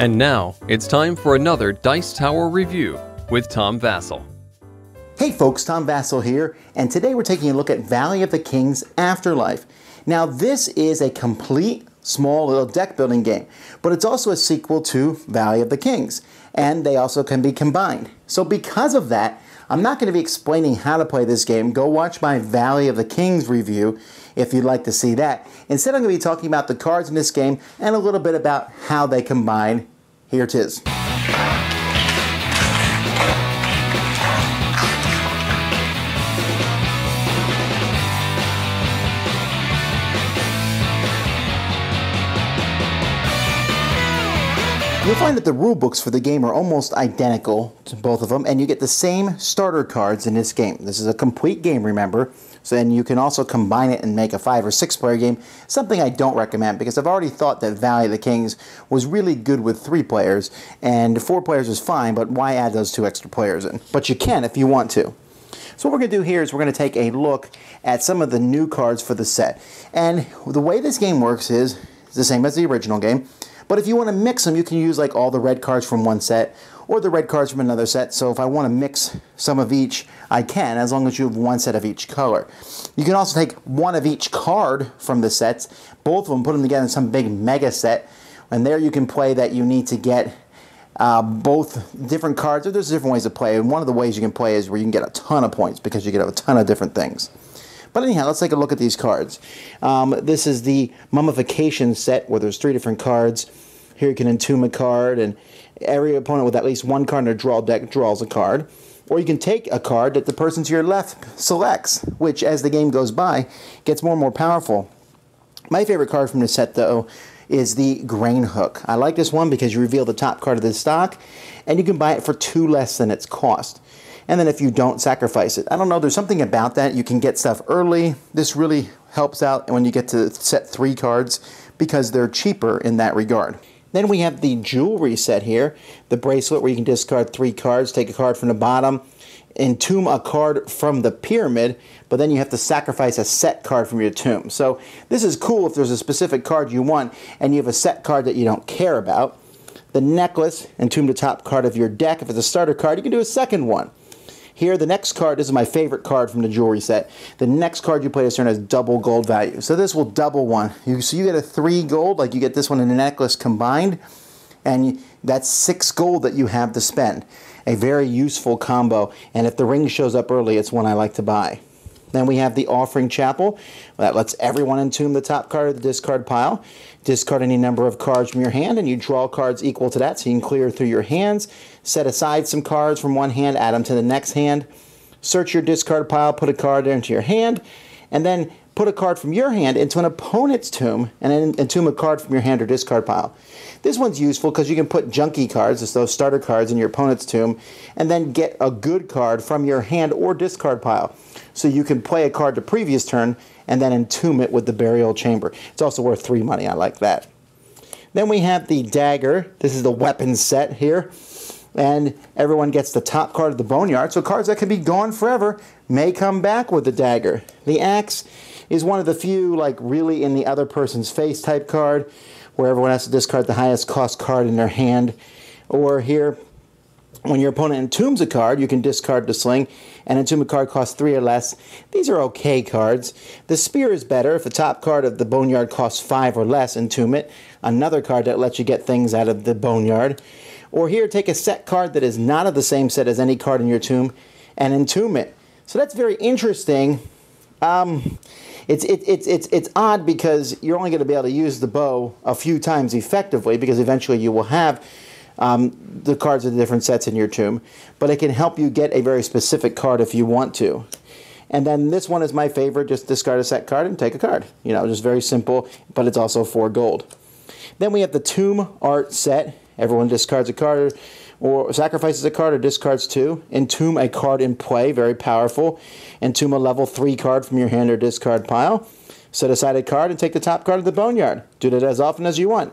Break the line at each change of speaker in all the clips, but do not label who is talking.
And now it's time for another Dice Tower review with Tom Vasel.
Hey folks, Tom Vasel here, and today we're taking a look at Valley of the Kings Afterlife. Now, this is a complete small little deck building game, but it's also a sequel to Valley of the Kings, and they also can be combined. So, because of that, I'm not going to be explaining how to play this game. Go watch my Valley of the Kings review if you'd like to see that. Instead, I'm going to be talking about the cards in this game and a little bit about how they combine. Here it is. You'll find that the rule books for the game are almost identical to both of them, and you get the same starter cards in this game. This is a complete game, remember, so then you can also combine it and make a five or six player game, something I don't recommend because I've already thought that Valley of the Kings was really good with three players, and four players is fine, but why add those two extra players in? But you can if you want to. So what we're going to do here is we're going to take a look at some of the new cards for the set. And the way this game works is the same as the original game. But if you want to mix them, you can use like all the red cards from one set or the red cards from another set. So if I want to mix some of each, I can, as long as you have one set of each color. You can also take one of each card from the sets, both of them, put them together in some big mega set, and there you can play that you need to get uh, both different cards. There's different ways to play, and one of the ways you can play is where you can get a ton of points because you get a ton of different things. But anyhow, let's take a look at these cards. Um, this is the Mummification set where there's three different cards. Here you can entomb a card, and every opponent with at least one card in their draw deck draws a card. Or you can take a card that the person to your left selects, which as the game goes by gets more and more powerful. My favorite card from the set, though, is the Grain Hook. I like this one because you reveal the top card of the stock, and you can buy it for two less than its cost and then if you don't sacrifice it. I don't know, there's something about that. You can get stuff early. This really helps out when you get to set three cards because they're cheaper in that regard. Then we have the jewelry set here, the bracelet where you can discard three cards, take a card from the bottom, entomb a card from the pyramid, but then you have to sacrifice a set card from your tomb. So this is cool if there's a specific card you want and you have a set card that you don't care about. The necklace, entomb the top card of your deck. If it's a starter card, you can do a second one. Here, the next card, this is my favorite card from the jewelry set. The next card you play this turn has double gold value. So this will double one. You, so you get a three gold, like you get this one in the necklace combined, and that's six gold that you have to spend. A very useful combo, and if the ring shows up early, it's one I like to buy. Then we have the Offering Chapel. That lets everyone entomb the top card of the discard pile. Discard any number of cards from your hand, and you draw cards equal to that, so you can clear through your hands. Set aside some cards from one hand, add them to the next hand. Search your discard pile, put a card into your hand, and then put a card from your hand into an opponent's tomb and entomb a card from your hand or discard pile. This one's useful because you can put junky cards, those starter cards, in your opponent's tomb and then get a good card from your hand or discard pile. So you can play a card the previous turn and then entomb it with the burial chamber. It's also worth three money. I like that. Then we have the dagger. This is the weapon set here. And everyone gets the top card of the boneyard. So cards that can be gone forever may come back with the dagger. The axe is one of the few, like, really in the other person's face type card, where everyone has to discard the highest cost card in their hand. Or here, when your opponent entombs a card, you can discard the sling, and entomb a card costs three or less. These are okay cards. The spear is better if the top card of the boneyard costs five or less, entomb it. Another card that lets you get things out of the boneyard. Or here, take a set card that is not of the same set as any card in your tomb and entomb it. So that's very interesting. Um, it's it, it's it's it's odd because you're only going to be able to use the bow a few times effectively because eventually you will have um, the cards of the different sets in your tomb, but it can help you get a very specific card if you want to. And then this one is my favorite. Just discard a set card and take a card. You know, just very simple, but it's also four gold. Then we have the Tomb Art set. Everyone discards a card or sacrifices a card or discards two. Entomb a card in play, very powerful. Entomb a level three card from your hand or discard pile. Set aside a card and take the top card of the boneyard. Do that as often as you want.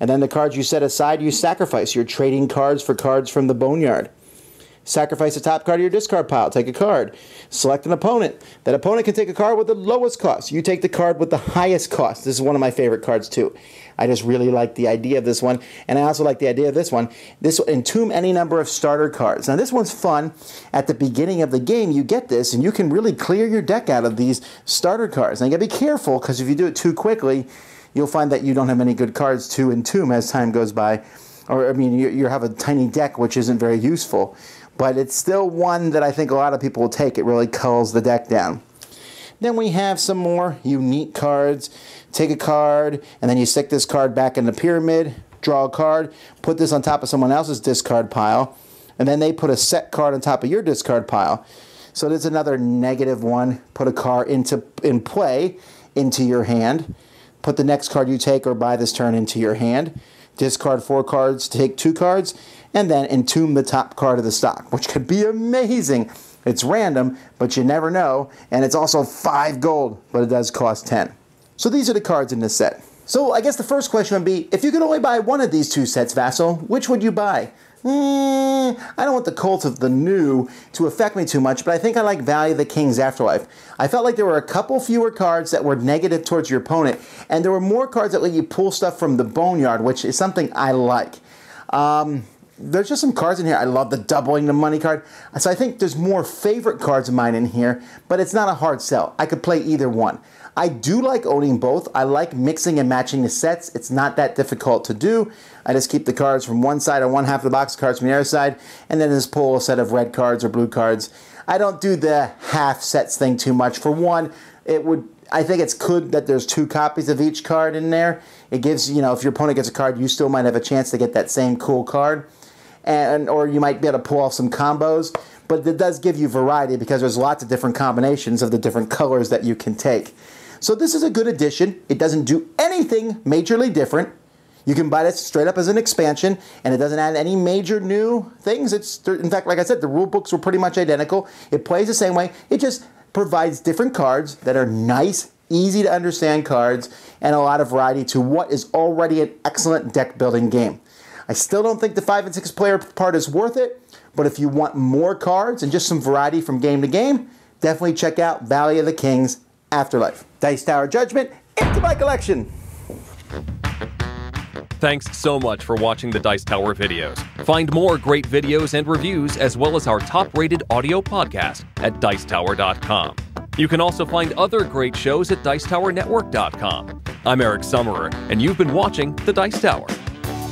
And then the cards you set aside, you sacrifice. You're trading cards for cards from the boneyard. Sacrifice the top card of your discard pile. Take a card. Select an opponent. That opponent can take a card with the lowest cost. You take the card with the highest cost. This is one of my favorite cards too. I just really like the idea of this one, and I also like the idea of this one. This entomb any number of starter cards. Now this one's fun. At the beginning of the game, you get this, and you can really clear your deck out of these starter cards. Now you gotta be careful because if you do it too quickly, you'll find that you don't have any good cards to entomb as time goes by. Or I mean, you, you have a tiny deck which isn't very useful but it's still one that I think a lot of people will take. It really culls the deck down. Then we have some more unique cards. Take a card, and then you stick this card back in the pyramid, draw a card, put this on top of someone else's discard pile, and then they put a set card on top of your discard pile. So there's another negative one. Put a card into in play into your hand. Put the next card you take or buy this turn into your hand. Discard four cards, take two cards, and then entomb the top card of the stock, which could be amazing. It's random, but you never know, and it's also 5 gold, but it does cost 10. So these are the cards in this set. So I guess the first question would be, if you could only buy one of these two sets, Vasel, which would you buy? Mm, I don't want the cult of the new to affect me too much, but I think I like Valley of the King's Afterlife. I felt like there were a couple fewer cards that were negative towards your opponent, and there were more cards that let you pull stuff from the Boneyard, which is something I like. Um, there's just some cards in here. I love the doubling the money card. So I think there's more favorite cards of mine in here, but it's not a hard sell. I could play either one. I do like owning both. I like mixing and matching the sets. It's not that difficult to do. I just keep the cards from one side or one half of the box cards from the other side, and then just pull a set of red cards or blue cards. I don't do the half sets thing too much. For one, it would I think it's good that there's two copies of each card in there. It gives, you know, if your opponent gets a card, you still might have a chance to get that same cool card and or you might be able to pull off some combos. But it does give you variety because there's lots of different combinations of the different colors that you can take. So this is a good addition. It doesn't do anything majorly different. You can buy this straight up as an expansion, and it doesn't add any major new things. It's in fact, like I said, the rule books were pretty much identical. It plays the same way. It just provides different cards that are nice, easy to understand cards, and a lot of variety to what is already an excellent deck building game. I still don't think the 5 and 6 player part is worth it, but if you want more cards and just some variety from game to game, definitely check out Valley of the Kings Afterlife. Dice Tower Judgment into my collection.
Thanks so much for watching the Dice Tower videos. Find more great videos and reviews, as well as our top rated audio podcast at Dicetower.com. You can also find other great shows at Dicetowernetwork.com. I'm Eric Summerer, and you've been watching The Dice Tower.